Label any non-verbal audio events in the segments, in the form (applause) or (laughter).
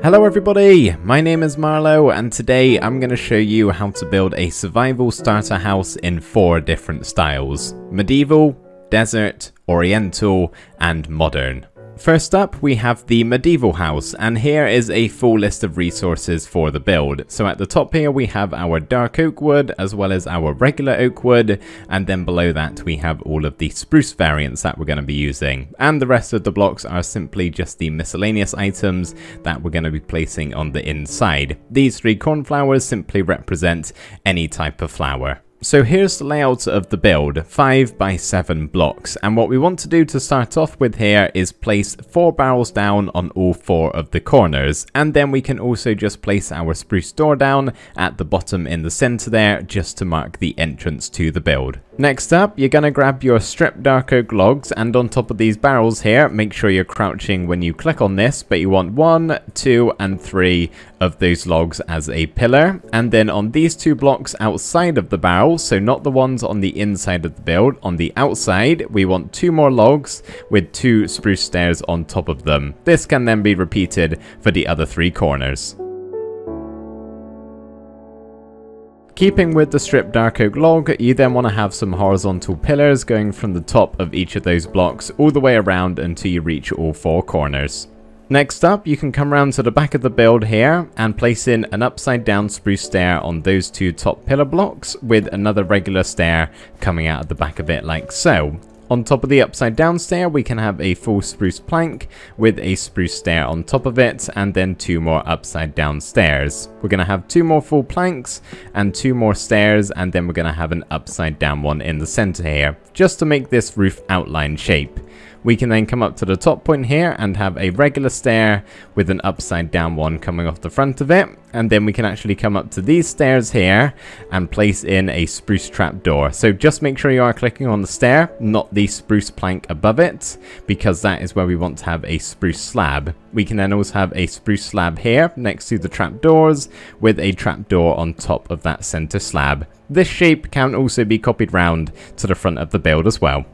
Hello everybody, my name is Marloe and today I'm going to show you how to build a survival starter house in four different styles. Medieval, Desert, Oriental and Modern. First up, we have the medieval house, and here is a full list of resources for the build. So at the top here, we have our dark oak wood, as well as our regular oak wood, and then below that, we have all of the spruce variants that we're going to be using. And the rest of the blocks are simply just the miscellaneous items that we're going to be placing on the inside. These three cornflowers simply represent any type of flower. So here's the layout of the build, 5 by 7 blocks, and what we want to do to start off with here is place 4 barrels down on all 4 of the corners, and then we can also just place our spruce door down at the bottom in the centre there, just to mark the entrance to the build. Next up, you're going to grab your stripped dark oak logs, and on top of these barrels here, make sure you're crouching when you click on this, but you want 1, 2 and 3 of those logs as a pillar, and then on these two blocks outside of the barrel, so not the ones on the inside of the build. On the outside, we want two more logs with two spruce stairs on top of them. This can then be repeated for the other three corners. Keeping with the stripped dark oak log, you then want to have some horizontal pillars going from the top of each of those blocks all the way around until you reach all four corners. Next up, you can come around to the back of the build here and place in an upside down spruce stair on those two top pillar blocks with another regular stair coming out of the back of it like so. On top of the upside down stair, we can have a full spruce plank with a spruce stair on top of it, and then two more upside down stairs. We're going to have two more full planks and two more stairs, and then we're going to have an upside down one in the center here, just to make this roof outline shape. We can then come up to the top point here and have a regular stair with an upside down one coming off the front of it. And then we can actually come up to these stairs here and place in a spruce trap door. So just make sure you are clicking on the stair, not the spruce plank above it, because that is where we want to have a spruce slab. We can then also have a spruce slab here next to the trap doors with a trap door on top of that center slab. This shape can also be copied round to the front of the build as well.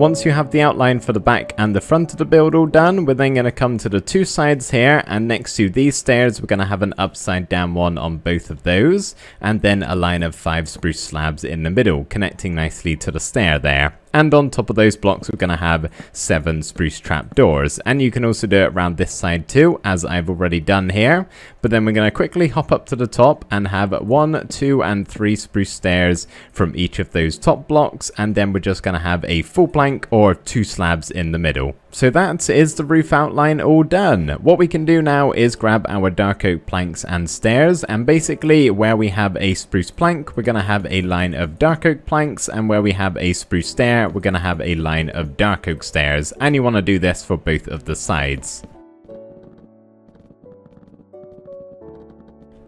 Once you have the outline for the back and the front of the build all done, we're then going to come to the two sides here and next to these stairs we're going to have an upside down one on both of those and then a line of five spruce slabs in the middle connecting nicely to the stair there. And on top of those blocks, we're going to have seven spruce trap doors. And you can also do it around this side too, as I've already done here. But then we're going to quickly hop up to the top and have one, two, and three spruce stairs from each of those top blocks. And then we're just going to have a full plank or two slabs in the middle. So that is the roof outline all done. What we can do now is grab our dark oak planks and stairs and basically where we have a spruce plank we're going to have a line of dark oak planks and where we have a spruce stair we're going to have a line of dark oak stairs and you want to do this for both of the sides.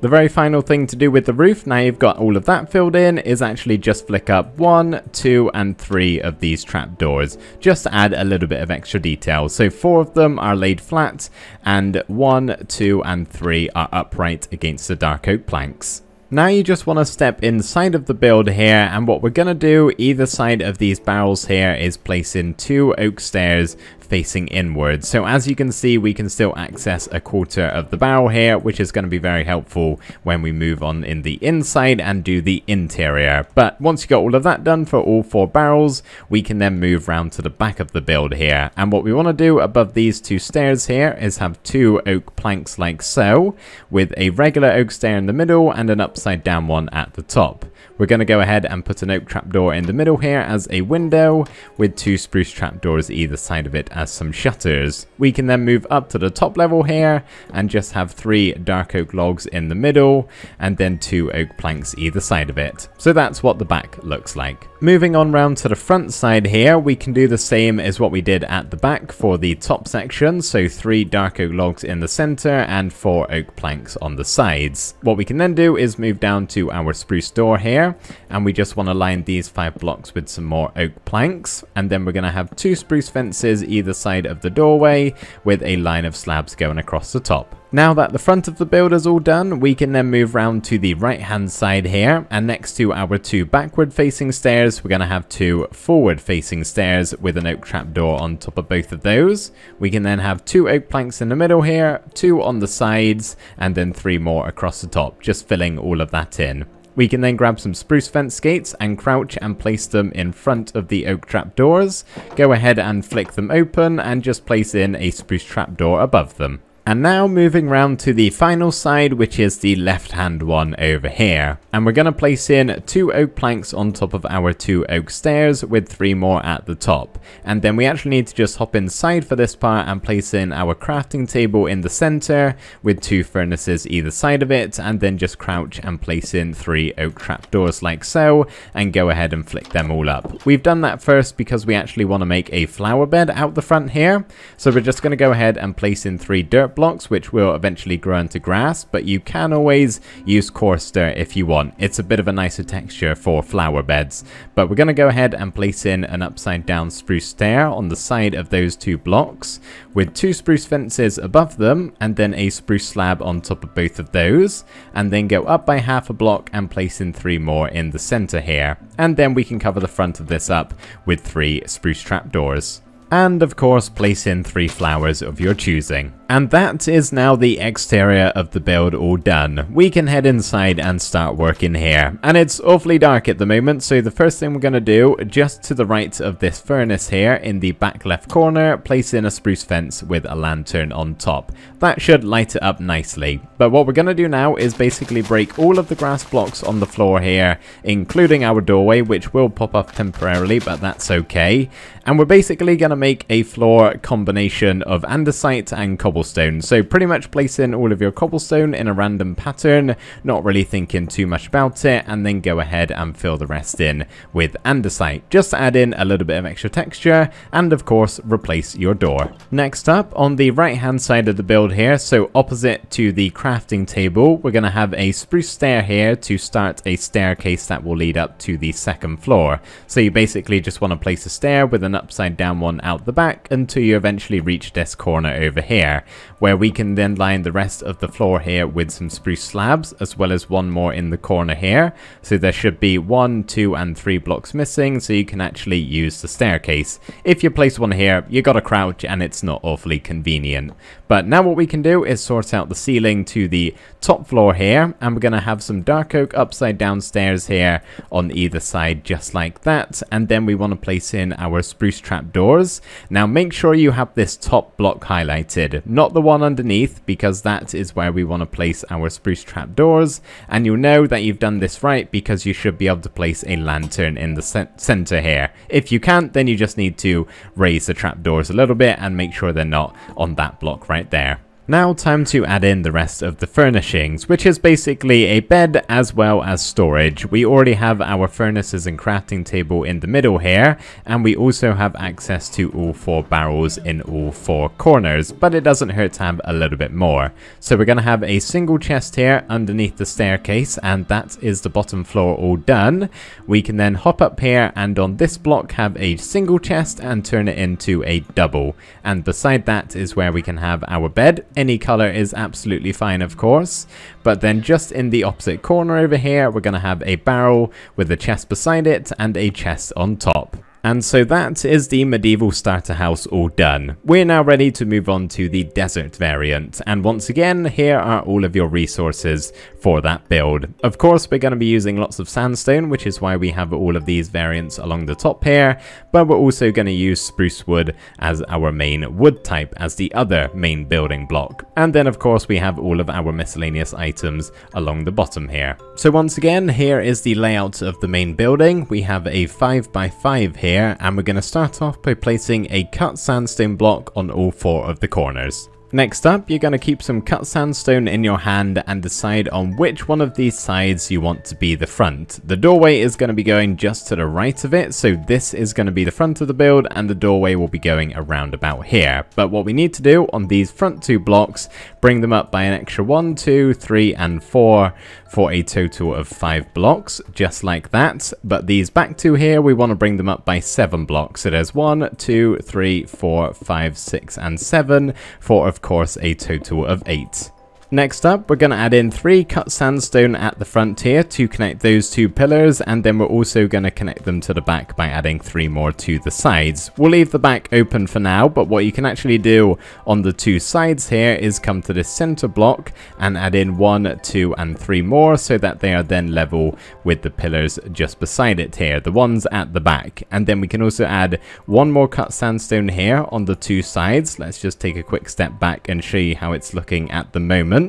The very final thing to do with the roof, now you've got all of that filled in, is actually just flick up one, two, and three of these trapdoors, just to add a little bit of extra detail. So four of them are laid flat, and one, two, and three are upright against the dark oak planks. Now you just want to step inside of the build here and what we're going to do either side of these barrels here is place in two oak stairs facing inwards. So as you can see, we can still access a quarter of the barrel here, which is going to be very helpful when we move on in the inside and do the interior. But once you've got all of that done for all four barrels, we can then move round to the back of the build here. And what we want to do above these two stairs here is have two oak planks like so, with a regular oak stair in the middle and an upside down one at the top. We're going to go ahead and put an oak trapdoor in the middle here as a window with two spruce trapdoors either side of it as some shutters. We can then move up to the top level here and just have three dark oak logs in the middle and then two oak planks either side of it. So that's what the back looks like. Moving on round to the front side here, we can do the same as what we did at the back for the top section. So three dark oak logs in the center and four oak planks on the sides. What we can then do is move down to our spruce door here and we just want to line these five blocks with some more oak planks and then we're going to have two spruce fences either side of the doorway with a line of slabs going across the top. Now that the front of the build is all done, we can then move round to the right hand side here, and next to our two backward facing stairs, we're going to have two forward-facing stairs with an oak trapdoor on top of both of those. We can then have two oak planks in the middle here, two on the sides, and then three more across the top, just filling all of that in. We can then grab some spruce fence gates and crouch and place them in front of the oak trapdoors. Go ahead and flick them open and just place in a spruce trapdoor above them. And now moving round to the final side, which is the left-hand one over here. And we're going to place in two oak planks on top of our two oak stairs with three more at the top. And then we actually need to just hop inside for this part and place in our crafting table in the center with two furnaces either side of it. And then just crouch and place in three oak trapdoors like so and go ahead and flick them all up. We've done that first because we actually want to make a flower bed out the front here. So we're just going to go ahead and place in three dirt blocks, which will eventually grow into grass, but you can always use coarse dirt if you want. It's a bit of a nicer texture for flower beds. But we're going to go ahead and place in an upside down spruce stair on the side of those two blocks, with two spruce fences above them, and then a spruce slab on top of both of those, and then go up by half a block and place in three more in the center here. And then we can cover the front of this up with three spruce trapdoors. And of course place in three flowers of your choosing. And that is now the exterior of the build all done. We can head inside and start working here. And it's awfully dark at the moment, so the first thing we're going to do, just to the right of this furnace here, in the back left corner, place in a spruce fence with a lantern on top. That should light it up nicely. But what we're going to do now is basically break all of the grass blocks on the floor here, including our doorway, which will pop up temporarily, but that's okay. And we're basically going to make a floor combination of andesite and cobblestone. So pretty much place in all of your cobblestone in a random pattern, not really thinking too much about it, and then go ahead and fill the rest in with andesite. Just add in a little bit of extra texture, and of course, replace your door. Next up, on the right hand side of the build here, so opposite to the crafting table, we're going to have a spruce stair here to start a staircase that will lead up to the second floor. So you basically just want to place a stair with an upside down one out the back until you eventually reach this corner over here where we can then line the rest of the floor here with some spruce slabs, as well as one more in the corner here. So there should be one, two, and three blocks missing, so you can actually use the staircase. If you place one here, you gotta crouch, and it's not awfully convenient. But now what we can do is sort out the ceiling to the top floor here, and we're gonna have some dark oak upside down stairs here on either side, just like that. And then we want to place in our spruce trap doors. Now make sure you have this top block highlighted, not the one underneath because that is where we want to place our spruce trap doors and you'll know that you've done this right because you should be able to place a lantern in the center here. If you can't then you just need to raise the trap doors a little bit and make sure they're not on that block right there. Now time to add in the rest of the furnishings, which is basically a bed as well as storage. We already have our furnaces and crafting table in the middle here, and we also have access to all four barrels in all four corners, but it doesn't hurt to have a little bit more. So we're going to have a single chest here underneath the staircase, and that is the bottom floor all done. We can then hop up here and on this block have a single chest and turn it into a double. And beside that is where we can have our bed any color is absolutely fine, of course. But then just in the opposite corner over here, we're going to have a barrel with a chest beside it and a chest on top. And so that is the medieval starter house all done. We're now ready to move on to the desert variant. And once again, here are all of your resources for that build. Of course, we're going to be using lots of sandstone, which is why we have all of these variants along the top here. But we're also going to use spruce wood as our main wood type as the other main building block. And then of course we have all of our miscellaneous items along the bottom here. So once again, here is the layout of the main building. We have a 5x5 here here and we're going to start off by placing a cut sandstone block on all four of the corners. Next up, you're going to keep some cut sandstone in your hand and decide on which one of these sides you want to be the front. The doorway is going to be going just to the right of it, so this is going to be the front of the build and the doorway will be going around about here. But what we need to do on these front two blocks, bring them up by an extra 1, 2, 3 and 4 for a total of 5 blocks, just like that. But these back two here, we want to bring them up by 7 blocks. So there's 1, 2, 3, 4, 5, 6 and 7 for of course a total of 8. Next up, we're going to add in three cut sandstone at the front here to connect those two pillars, and then we're also going to connect them to the back by adding three more to the sides. We'll leave the back open for now, but what you can actually do on the two sides here is come to the center block and add in one, two, and three more so that they are then level with the pillars just beside it here, the ones at the back. And then we can also add one more cut sandstone here on the two sides. Let's just take a quick step back and show you how it's looking at the moment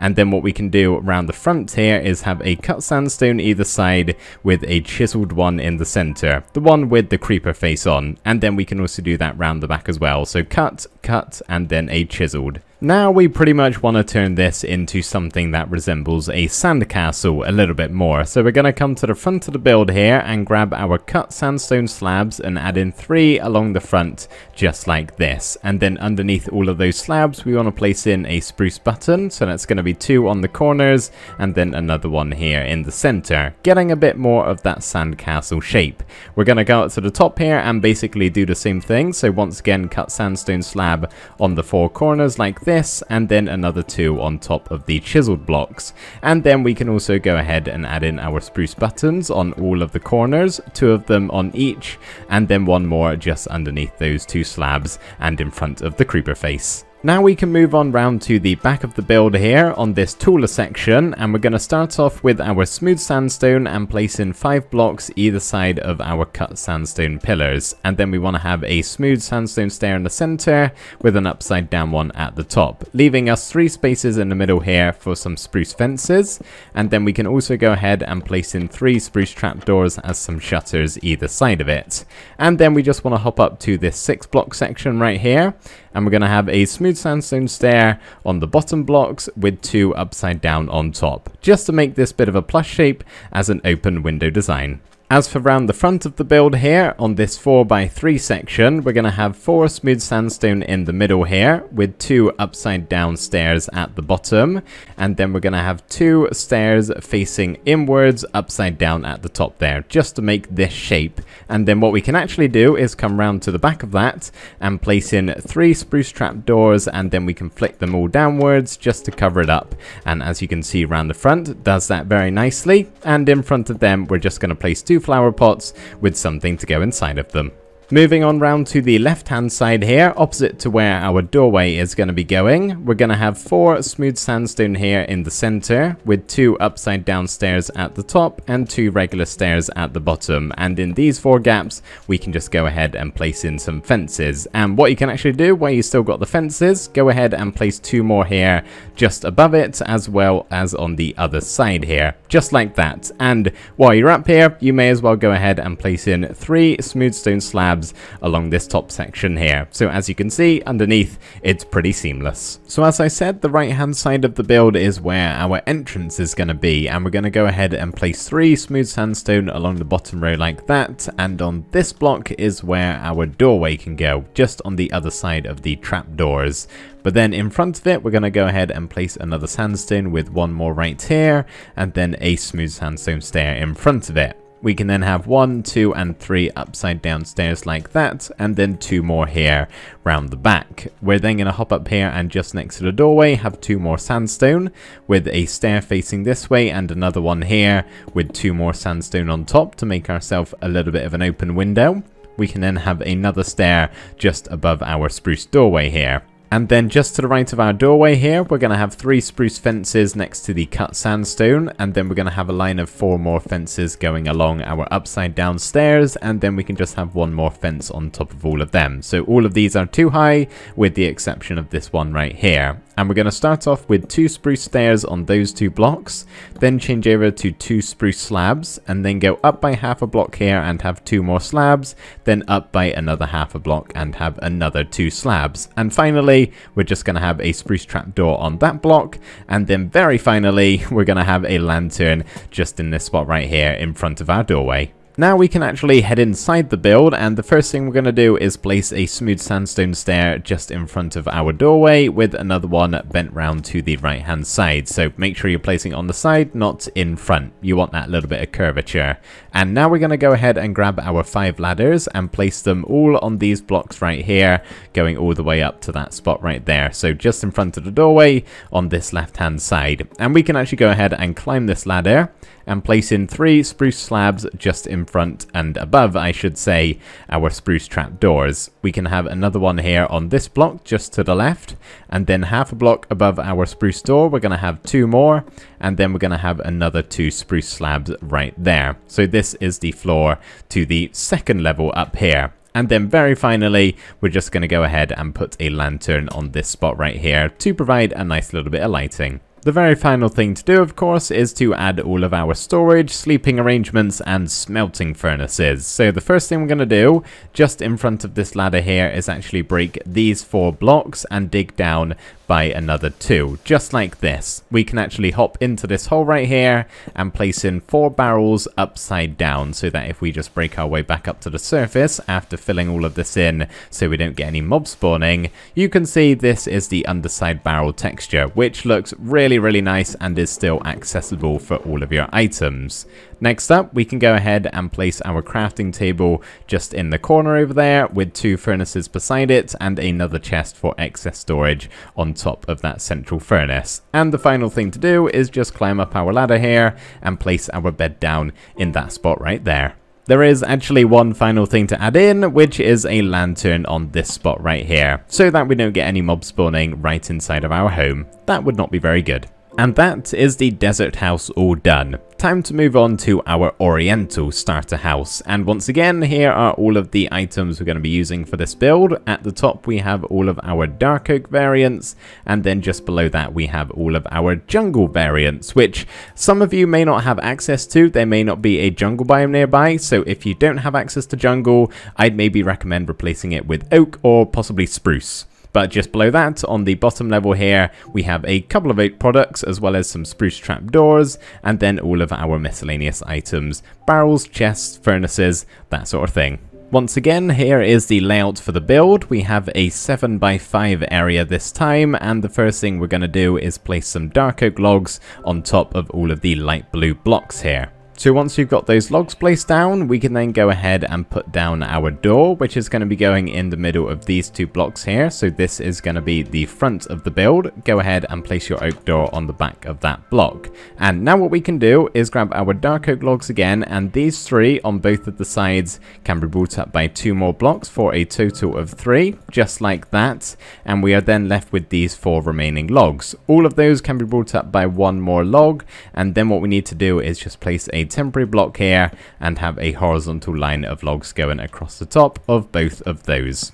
And then what we can do around the front here is have a cut sandstone either side with a chiseled one in the center, the one with the creeper face on. And then we can also do that round the back as well. So cut, cut, and then a chiseled. Now we pretty much want to turn this into something that resembles a sandcastle a little bit more. So we're going to come to the front of the build here and grab our cut sandstone slabs and add in three along the front just like this. And then underneath all of those slabs we want to place in a spruce button. So that's going to be two on the corners and then another one here in the center. Getting a bit more of that sandcastle shape. We're going to go up to the top here and basically do the same thing. So once again cut sandstone slab on the four corners like this and then another two on top of the chiseled blocks. And then we can also go ahead and add in our spruce buttons on all of the corners, two of them on each, and then one more just underneath those two slabs and in front of the creeper face. Now we can move on round to the back of the build here on this Tooler section and we're going to start off with our smooth sandstone and place in 5 blocks either side of our cut sandstone pillars. And then we want to have a smooth sandstone stair in the center with an upside down one at the top leaving us 3 spaces in the middle here for some spruce fences. And then we can also go ahead and place in 3 spruce trapdoors as some shutters either side of it. And then we just want to hop up to this 6 block section right here and we're going to have a smooth sandstone stair on the bottom blocks with two upside down on top, just to make this bit of a plush shape as an open window design. As for round the front of the build here, on this 4x3 section, we're going to have 4 smooth sandstone in the middle here, with 2 upside down stairs at the bottom, and then we're going to have 2 stairs facing inwards, upside down at the top there, just to make this shape. And then what we can actually do is come round to the back of that, and place in 3 spruce trap doors, and then we can flick them all downwards, just to cover it up. And as you can see around the front, does that very nicely, and in front of them, we're just going to place 2 flower pots with something to go inside of them. Moving on round to the left hand side here, opposite to where our doorway is going to be going, we're going to have four smooth sandstone here in the center, with two upside down stairs at the top and two regular stairs at the bottom. And in these four gaps, we can just go ahead and place in some fences. And what you can actually do, where you still got the fences, go ahead and place two more here just above it, as well as on the other side here, just like that. And while you're up here, you may as well go ahead and place in three smooth stone slabs tabs along this top section here. So as you can see, underneath, it's pretty seamless. So as I said, the right hand side of the build is where our entrance is going to be, and we're going to go ahead and place three smooth sandstone along the bottom row like that, and on this block is where our doorway can go, just on the other side of the trapdoors. But then in front of it, we're going to go ahead and place another sandstone with one more right here, and then a smooth sandstone stair in front of it. We can then have one, two, and three upside down stairs like that, and then two more here round the back. We're then going to hop up here and just next to the doorway have two more sandstone with a stair facing this way and another one here with two more sandstone on top to make ourselves a little bit of an open window. We can then have another stair just above our spruce doorway here. And then just to the right of our doorway here, we're going to have three spruce fences next to the cut sandstone. And then we're going to have a line of four more fences going along our upside down stairs. And then we can just have one more fence on top of all of them. So all of these are too high with the exception of this one right here. And we're going to start off with two spruce stairs on those two blocks, then change over to two spruce slabs, and then go up by half a block here and have two more slabs, then up by another half a block and have another two slabs. And finally, we're just going to have a spruce trapdoor on that block, and then very finally, we're going to have a lantern just in this spot right here in front of our doorway. Now we can actually head inside the build and the first thing we're going to do is place a smooth sandstone stair just in front of our doorway with another one bent round to the right hand side. So make sure you're placing on the side, not in front. You want that little bit of curvature. And now we're going to go ahead and grab our five ladders and place them all on these blocks right here, going all the way up to that spot right there. So just in front of the doorway on this left hand side. And we can actually go ahead and climb this ladder and place in three spruce slabs just in front and above, I should say, our spruce trap doors. We can have another one here on this block just to the left, and then half a block above our spruce door, we're going to have two more, and then we're going to have another two spruce slabs right there. So this is the floor to the second level up here. And then very finally, we're just going to go ahead and put a lantern on this spot right here to provide a nice little bit of lighting. The very final thing to do, of course, is to add all of our storage, sleeping arrangements, and smelting furnaces. So the first thing we're going to do, just in front of this ladder here, is actually break these four blocks and dig down by another two, just like this. We can actually hop into this hole right here and place in four barrels upside down so that if we just break our way back up to the surface after filling all of this in so we don't get any mob spawning, you can see this is the underside barrel texture, which looks really, really nice and is still accessible for all of your items. Next up, we can go ahead and place our crafting table just in the corner over there with two furnaces beside it and another chest for excess storage on top of that central furnace. And the final thing to do is just climb up our ladder here and place our bed down in that spot right there. There is actually one final thing to add in, which is a lantern on this spot right here, so that we don't get any mob spawning right inside of our home. That would not be very good. And that is the desert house all done. Time to move on to our oriental starter house. And once again, here are all of the items we're going to be using for this build. At the top, we have all of our dark oak variants. And then just below that, we have all of our jungle variants, which some of you may not have access to. There may not be a jungle biome nearby. So if you don't have access to jungle, I'd maybe recommend replacing it with oak or possibly spruce. But just below that, on the bottom level here, we have a couple of oak products, as well as some spruce trapdoors, and then all of our miscellaneous items, barrels, chests, furnaces, that sort of thing. Once again, here is the layout for the build. We have a 7x5 area this time, and the first thing we're going to do is place some dark oak logs on top of all of the light blue blocks here. So once we've got those logs placed down, we can then go ahead and put down our door, which is going to be going in the middle of these two blocks here. So this is going to be the front of the build. Go ahead and place your oak door on the back of that block. And now what we can do is grab our dark oak logs again, and these three on both of the sides can be brought up by two more blocks for a total of three, just like that. And we are then left with these four remaining logs. All of those can be brought up by one more log, and then what we need to do is just place a temporary block here and have a horizontal line of logs going across the top of both of those.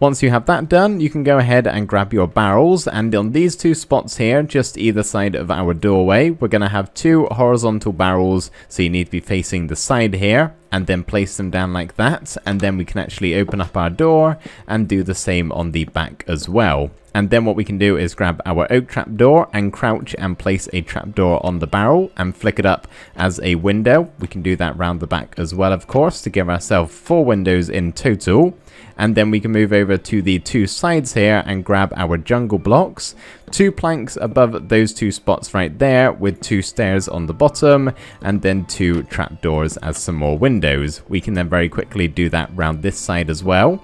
Once you have that done, you can go ahead and grab your barrels, and on these two spots here, just either side of our doorway, we're going to have two horizontal barrels, so you need to be facing the side here, and then place them down like that, and then we can actually open up our door and do the same on the back as well. And then what we can do is grab our oak trapdoor and crouch and place a trapdoor on the barrel and flick it up as a window. We can do that round the back as well, of course, to give ourselves four windows in total. And then we can move over to the two sides here and grab our jungle blocks. Two planks above those two spots right there with two stairs on the bottom and then two trapdoors as some more windows. We can then very quickly do that round this side as well.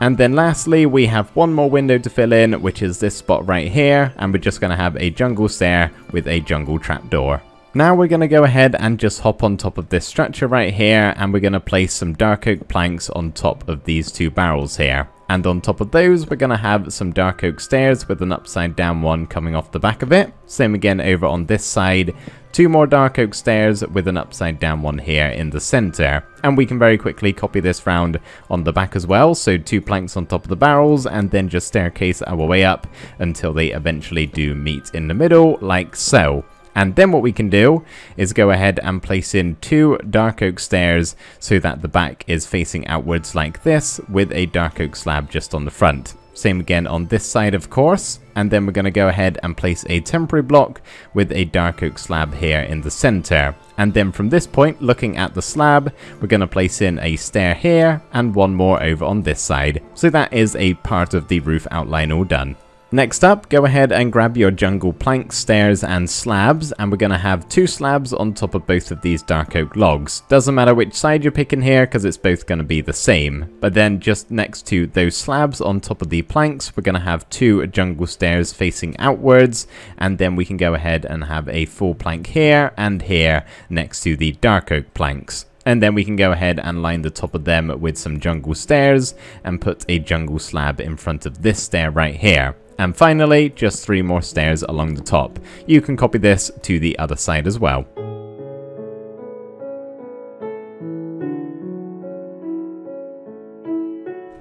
And then lastly, we have one more window to fill in, which is this spot right here, and we're just going to have a jungle stair with a jungle trapdoor. Now we're going to go ahead and just hop on top of this structure right here, and we're going to place some dark oak planks on top of these two barrels here. And on top of those, we're going to have some dark oak stairs with an upside down one coming off the back of it. Same again over on this side. Two more dark oak stairs with an upside down one here in the center. And we can very quickly copy this round on the back as well. So two planks on top of the barrels and then just staircase our way up until they eventually do meet in the middle like so. And then what we can do is go ahead and place in two dark oak stairs so that the back is facing outwards like this with a dark oak slab just on the front. Same again on this side, of course. And then we're going to go ahead and place a temporary block with a dark oak slab here in the center. And then from this point, looking at the slab, we're going to place in a stair here and one more over on this side. So that is a part of the roof outline all done. Next up, go ahead and grab your jungle planks, stairs and slabs and we're going to have two slabs on top of both of these dark oak logs. Doesn't matter which side you're picking here because it's both going to be the same. But then just next to those slabs on top of the planks, we're going to have two jungle stairs facing outwards and then we can go ahead and have a full plank here and here next to the dark oak planks. And then we can go ahead and line the top of them with some jungle stairs and put a jungle slab in front of this stair right here. And finally, just three more stairs along the top. You can copy this to the other side as well.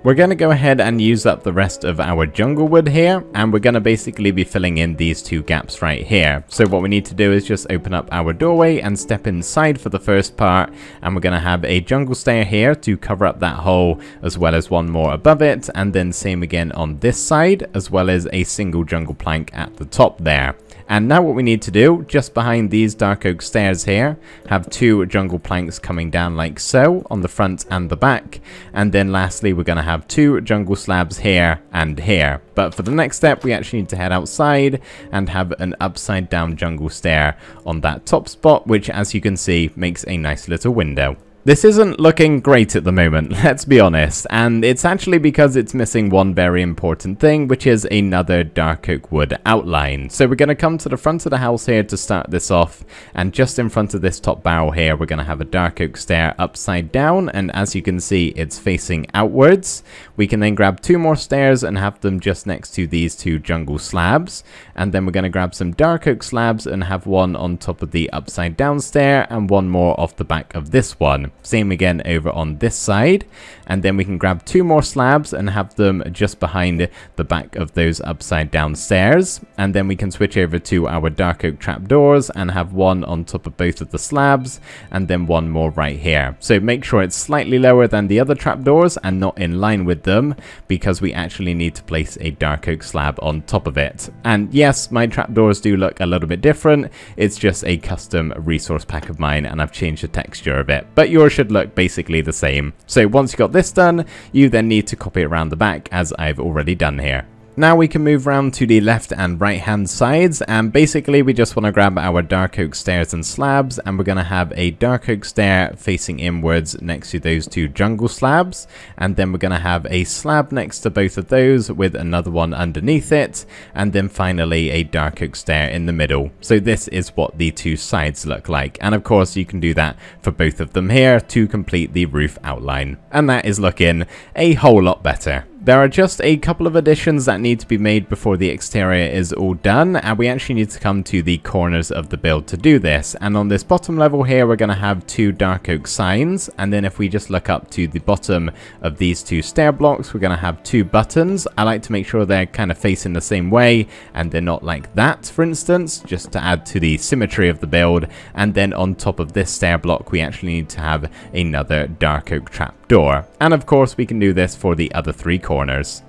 We're going to go ahead and use up the rest of our jungle wood here, and we're going to basically be filling in these two gaps right here. So what we need to do is just open up our doorway and step inside for the first part, and we're going to have a jungle stair here to cover up that hole, as well as one more above it, and then same again on this side, as well as a single jungle plank at the top there. And now what we need to do, just behind these dark oak stairs here, have two jungle planks coming down like so, on the front and the back. And then lastly, we're going to have two jungle slabs here and here. But for the next step, we actually need to head outside and have an upside down jungle stair on that top spot, which as you can see, makes a nice little window. This isn't looking great at the moment, (laughs) let's be honest, and it's actually because it's missing one very important thing, which is another dark oak wood outline. So we're going to come to the front of the house here to start this off, and just in front of this top barrel here, we're going to have a dark oak stair upside down, and as you can see, it's facing outwards. We can then grab two more stairs and have them just next to these two jungle slabs, and then we're going to grab some dark oak slabs and have one on top of the upside down stair, and one more off the back of this one. Same again over on this side. And then we can grab two more slabs and have them just behind the back of those upside down stairs. And then we can switch over to our dark oak trapdoors and have one on top of both of the slabs and then one more right here. So make sure it's slightly lower than the other trapdoors and not in line with them because we actually need to place a dark oak slab on top of it. And yes, my trapdoors do look a little bit different. It's just a custom resource pack of mine and I've changed the texture of it. But yours should look basically the same. So once you got this done, you then need to copy it around the back as I've already done here. Now we can move around to the left and right hand sides and basically we just want to grab our dark oak stairs and slabs and we're going to have a dark oak stair facing inwards next to those two jungle slabs and then we're going to have a slab next to both of those with another one underneath it and then finally a dark oak stair in the middle. So this is what the two sides look like and of course you can do that for both of them here to complete the roof outline and that is looking a whole lot better. There are just a couple of additions that need to be made before the exterior is all done, and we actually need to come to the corners of the build to do this. And on this bottom level here, we're going to have two dark oak signs, and then if we just look up to the bottom of these two stair blocks, we're going to have two buttons. I like to make sure they're kind of facing the same way, and they're not like that, for instance, just to add to the symmetry of the build. And then on top of this stair block, we actually need to have another dark oak trap door. And of course, we can do this for the other three corners.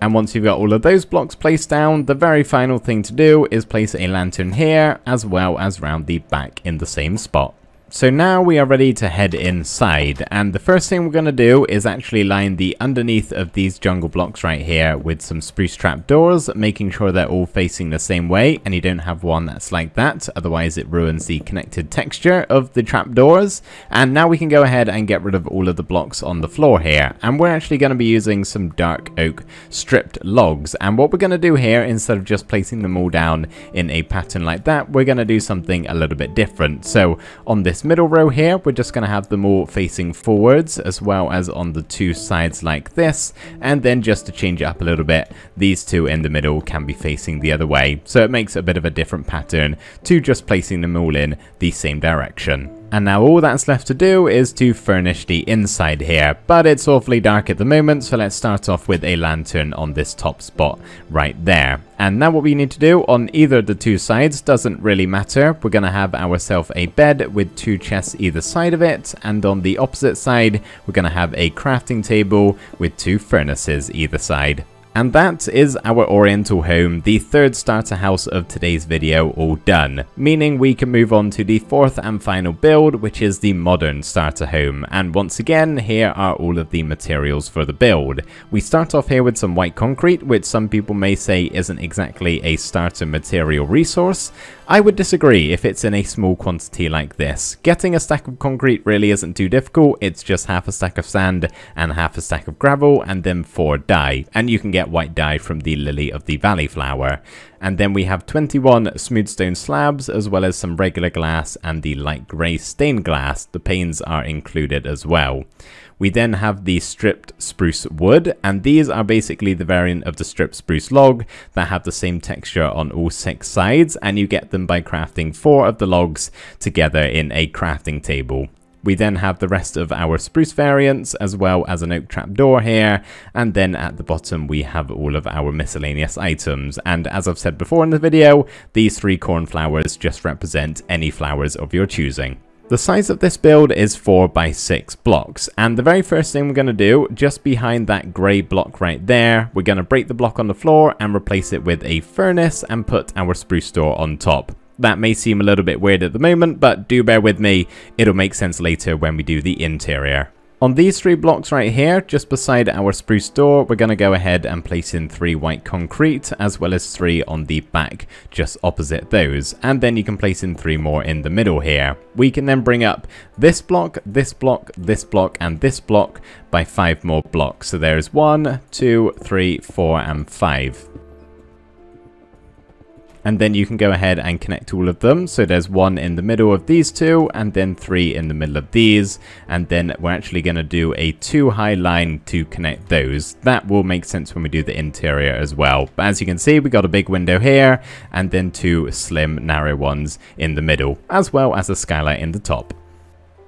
And once you've got all of those blocks placed down, the very final thing to do is place a lantern here, as well as round the back in the same spot. So now we are ready to head inside and the first thing we're going to do is actually line the underneath of these jungle blocks right here with some spruce trap doors making sure they're all facing the same way and you don't have one that's like that otherwise it ruins the connected texture of the trap doors. And now we can go ahead and get rid of all of the blocks on the floor here and we're actually going to be using some dark oak stripped logs. And what we're going to do here instead of just placing them all down in a pattern like that we're going to do something a little bit different. So on this middle row here, we're just going to have them all facing forwards as well as on the two sides like this. And then just to change it up a little bit, these two in the middle can be facing the other way. So it makes a bit of a different pattern to just placing them all in the same direction. And now all that's left to do is to furnish the inside here, but it's awfully dark at the moment, so let's start off with a lantern on this top spot right there. And now what we need to do on either of the two sides doesn't really matter. We're going to have ourselves a bed with two chests either side of it, and on the opposite side, we're going to have a crafting table with two furnaces either side. And that is our Oriental home, the third starter house of today's video all done, meaning we can move on to the fourth and final build, which is the modern starter home. And once again, here are all of the materials for the build. We start off here with some white concrete, which some people may say isn't exactly a starter material resource. I would disagree if it's in a small quantity like this. Getting a stack of concrete really isn't too difficult, it's just half a stack of sand and half a stack of gravel and then 4 dye, and you can get white dye from the lily of the valley flower. And then we have 21 smooth stone slabs as well as some regular glass and the light grey stained glass, the panes are included as well. We then have the stripped spruce wood, and these are basically the variant of the stripped spruce log that have the same texture on all six sides, and you get them by crafting four of the logs together in a crafting table. We then have the rest of our spruce variants as well as an oak trapdoor here and then at the bottom we have all of our miscellaneous items and as I've said before in the video these three cornflowers just represent any flowers of your choosing. The size of this build is 4 by 6 blocks and the very first thing we're going to do just behind that grey block right there we're going to break the block on the floor and replace it with a furnace and put our spruce door on top. That may seem a little bit weird at the moment but do bear with me it'll make sense later when we do the interior. On these three blocks right here, just beside our spruce door, we're going to go ahead and place in three white concrete, as well as three on the back, just opposite those. And then you can place in three more in the middle here. We can then bring up this block, this block, this block, and this block by five more blocks. So there's one, two, three, four, and five and then you can go ahead and connect all of them. So there's one in the middle of these two and then three in the middle of these. And then we're actually going to do a two high line to connect those. That will make sense when we do the interior as well. But as you can see, we got a big window here and then two slim narrow ones in the middle, as well as a skylight in the top.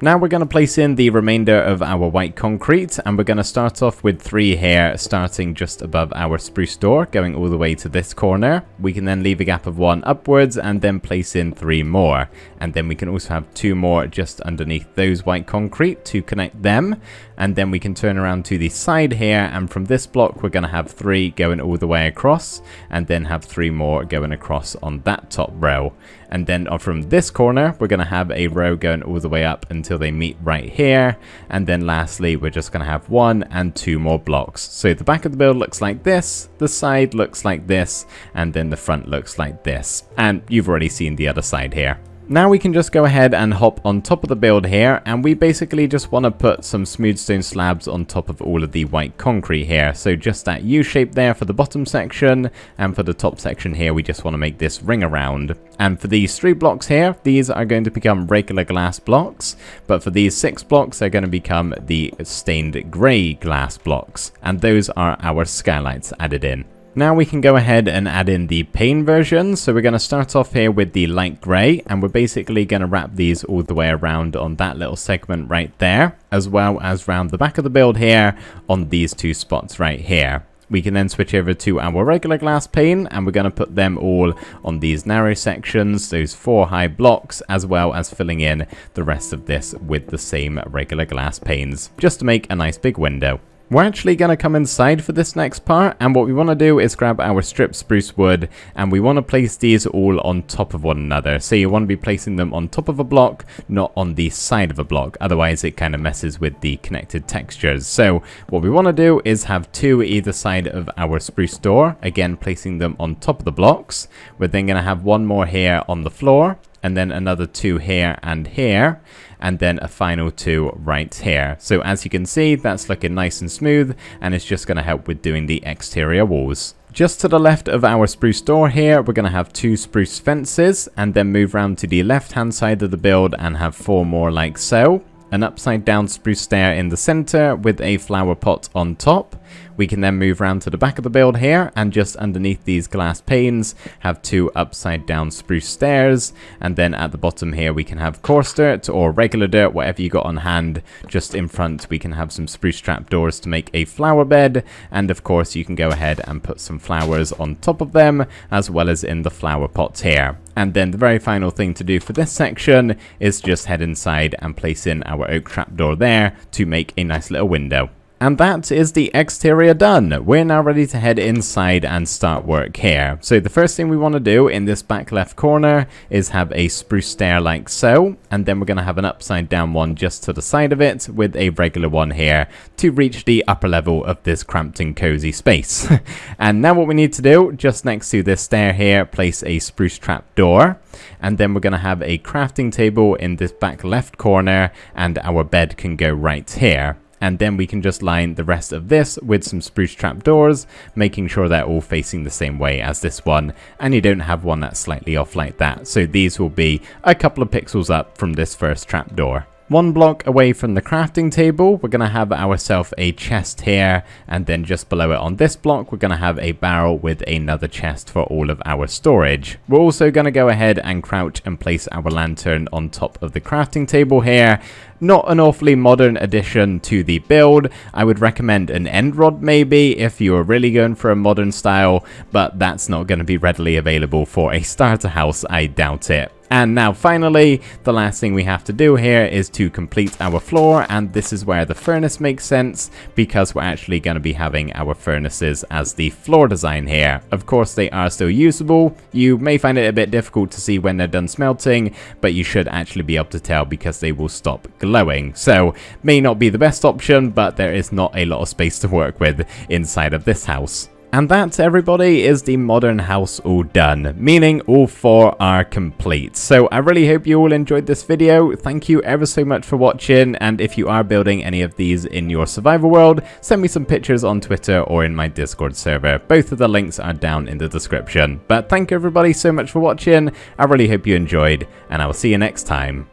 Now we're going to place in the remainder of our white concrete and we're going to start off with three here starting just above our spruce door going all the way to this corner. We can then leave a gap of one upwards and then place in three more. And then we can also have two more just underneath those white concrete to connect them. And then we can turn around to the side here and from this block we're going to have three going all the way across and then have three more going across on that top row and then from this corner we're going to have a row going all the way up until they meet right here. And then lastly we're just going to have one and two more blocks. So the back of the build looks like this the side looks like this and then the front looks like this. And you've already seen the other side here now we can just go ahead and hop on top of the build here and we basically just want to put some smooth stone slabs on top of all of the white concrete here. So just that U shape there for the bottom section and for the top section here we just want to make this ring around. And for these three blocks here, these are going to become regular glass blocks, but for these six blocks they're going to become the stained grey glass blocks and those are our skylights added in. Now we can go ahead and add in the pane version. So we're going to start off here with the light grey and we're basically going to wrap these all the way around on that little segment right there, as well as round the back of the build here on these two spots right here. We can then switch over to our regular glass pane and we're going to put them all on these narrow sections, those four high blocks, as well as filling in the rest of this with the same regular glass panes, just to make a nice big window. We're actually going to come inside for this next part and what we want to do is grab our strip spruce wood and we want to place these all on top of one another. So you want to be placing them on top of a block, not on the side of a block. Otherwise it kind of messes with the connected textures. So what we want to do is have two either side of our spruce door, again placing them on top of the blocks. We're then going to have one more here on the floor and then another two here and here and then a final two right here. So as you can see, that's looking nice and smooth, and it's just going to help with doing the exterior walls. Just to the left of our spruce door here, we're going to have two spruce fences, and then move around to the left hand side of the build and have four more like so. An upside down spruce stair in the center with a flower pot on top We can then move around to the back of the build here and just underneath these glass panes have two upside down spruce stairs and then at the bottom here we can have coarse dirt or regular dirt, whatever you got on hand. Just in front we can have some spruce trapdoors to make a flower bed and of course you can go ahead and put some flowers on top of them as well as in the flower pots here. And then the very final thing to do for this section is just head inside and place in our oak trapdoor there to make a nice little window. And that is the exterior done. We're now ready to head inside and start work here. So the first thing we want to do in this back left corner is have a spruce stair like so. And then we're going to have an upside down one just to the side of it with a regular one here to reach the upper level of this cramped and cozy space. (laughs) and now what we need to do, just next to this stair here, place a spruce trap door. And then we're going to have a crafting table in this back left corner and our bed can go right here and then we can just line the rest of this with some spruce trapdoors, making sure they're all facing the same way as this one, and you don't have one that's slightly off like that. So these will be a couple of pixels up from this first trapdoor. One block away from the crafting table, we're going to have ourselves a chest here, and then just below it on this block, we're going to have a barrel with another chest for all of our storage. We're also going to go ahead and crouch and place our lantern on top of the crafting table here. Not an awfully modern addition to the build. I would recommend an end rod maybe if you are really going for a modern style, but that's not going to be readily available for a starter house, I doubt it. And now finally, the last thing we have to do here is to complete our floor and this is where the furnace makes sense because we're actually going to be having our furnaces as the floor design here. Of course they are still usable, you may find it a bit difficult to see when they're done smelting, but you should actually be able to tell because they will stop glowing. So may not be the best option, but there is not a lot of space to work with inside of this house. And that, everybody, is the modern house all done, meaning all four are complete. So I really hope you all enjoyed this video. Thank you ever so much for watching, and if you are building any of these in your survival world, send me some pictures on Twitter or in my Discord server. Both of the links are down in the description. But thank you everybody so much for watching. I really hope you enjoyed, and I will see you next time.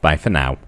Bye for now.